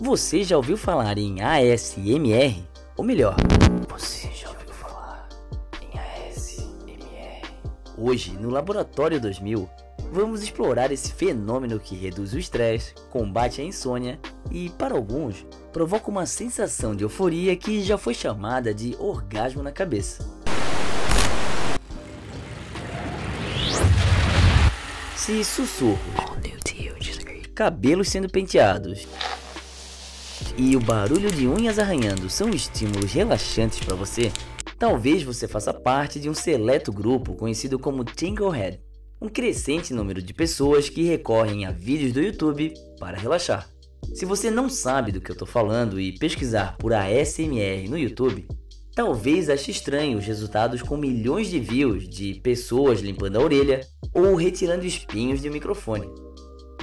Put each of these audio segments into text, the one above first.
Você já ouviu falar em ASMR? Ou melhor, você já ouviu falar em ASMR? Hoje, no Laboratório 2000, vamos explorar esse fenômeno que reduz o estresse, combate a insônia e, para alguns, provoca uma sensação de euforia que já foi chamada de orgasmo na cabeça. Se sussurros, cabelos sendo penteados e o barulho de unhas arranhando são estímulos relaxantes para você, talvez você faça parte de um seleto grupo conhecido como Tinglehead, um crescente número de pessoas que recorrem a vídeos do YouTube para relaxar. Se você não sabe do que eu estou falando e pesquisar por ASMR no YouTube, talvez ache estranho os resultados com milhões de views de pessoas limpando a orelha ou retirando espinhos de um microfone.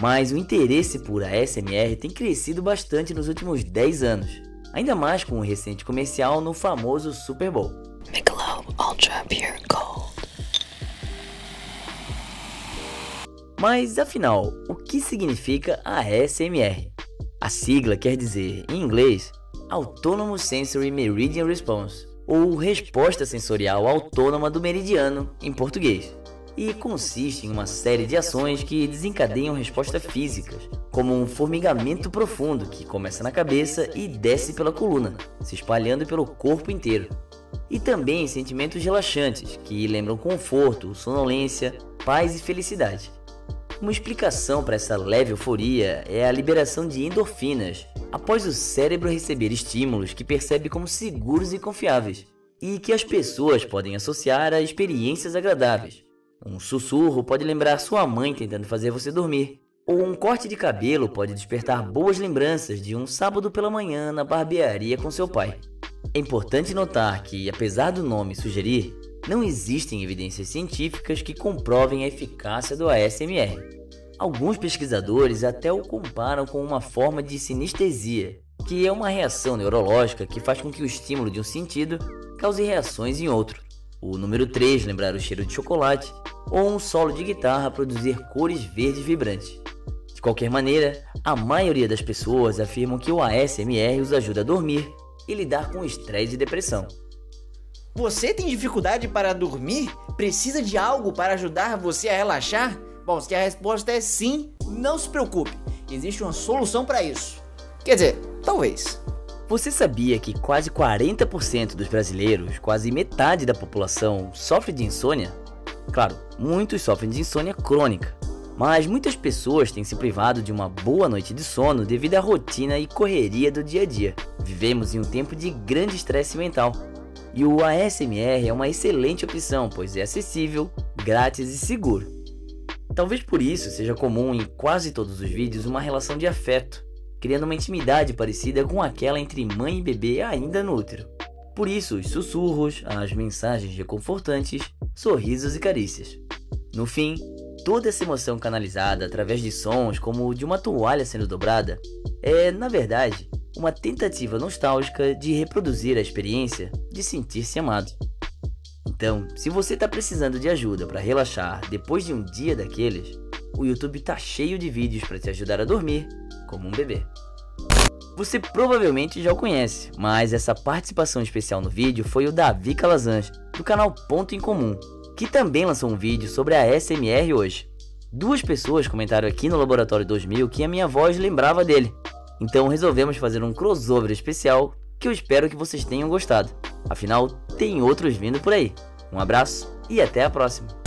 Mas o interesse por ASMR tem crescido bastante nos últimos 10 anos, ainda mais com o recente comercial no famoso Super Bowl. Michelob Ultra Pure Gold. Mas afinal, o que significa ASMR? A sigla quer dizer, em inglês, Autonomous Sensory Meridian Response, ou Resposta Sensorial Autônoma do Meridiano, em português e consiste em uma série de ações que desencadeiam respostas físicas, como um formigamento profundo que começa na cabeça e desce pela coluna, se espalhando pelo corpo inteiro. E também sentimentos relaxantes que lembram conforto, sonolência, paz e felicidade. Uma explicação para essa leve euforia é a liberação de endorfinas após o cérebro receber estímulos que percebe como seguros e confiáveis, e que as pessoas podem associar a experiências agradáveis, um sussurro pode lembrar sua mãe tentando fazer você dormir. Ou um corte de cabelo pode despertar boas lembranças de um sábado pela manhã na barbearia com seu pai. É importante notar que, apesar do nome sugerir, não existem evidências científicas que comprovem a eficácia do ASMR. Alguns pesquisadores até o comparam com uma forma de sinestesia, que é uma reação neurológica que faz com que o estímulo de um sentido cause reações em outro. O número 3 lembrar o cheiro de chocolate ou um solo de guitarra produzir cores verdes vibrantes. De qualquer maneira, a maioria das pessoas afirmam que o ASMR os ajuda a dormir e lidar com estresse e depressão. Você tem dificuldade para dormir? Precisa de algo para ajudar você a relaxar? Bom, se a resposta é sim, não se preocupe, existe uma solução para isso. Quer dizer, talvez. Você sabia que quase 40% dos brasileiros, quase metade da população, sofre de insônia? Claro, muitos sofrem de insônia crônica, mas muitas pessoas têm se privado de uma boa noite de sono devido à rotina e correria do dia a dia. Vivemos em um tempo de grande estresse mental. E o ASMR é uma excelente opção, pois é acessível, grátis e seguro. Talvez por isso seja comum em quase todos os vídeos uma relação de afeto, criando uma intimidade parecida com aquela entre mãe e bebê ainda no útero. Por isso, os sussurros, as mensagens reconfortantes, sorrisos e carícias. No fim, toda essa emoção canalizada através de sons como o de uma toalha sendo dobrada é, na verdade, uma tentativa nostálgica de reproduzir a experiência de sentir-se amado. Então, se você está precisando de ajuda para relaxar depois de um dia daqueles, o YouTube tá cheio de vídeos para te ajudar a dormir como um bebê. Você provavelmente já o conhece, mas essa participação especial no vídeo foi o Davi Calazans, do canal Ponto em Comum, que também lançou um vídeo sobre a SMR hoje. Duas pessoas comentaram aqui no Laboratório 2000 que a minha voz lembrava dele, então resolvemos fazer um crossover especial que eu espero que vocês tenham gostado. Afinal, tem outros vindo por aí. Um abraço e até a próxima!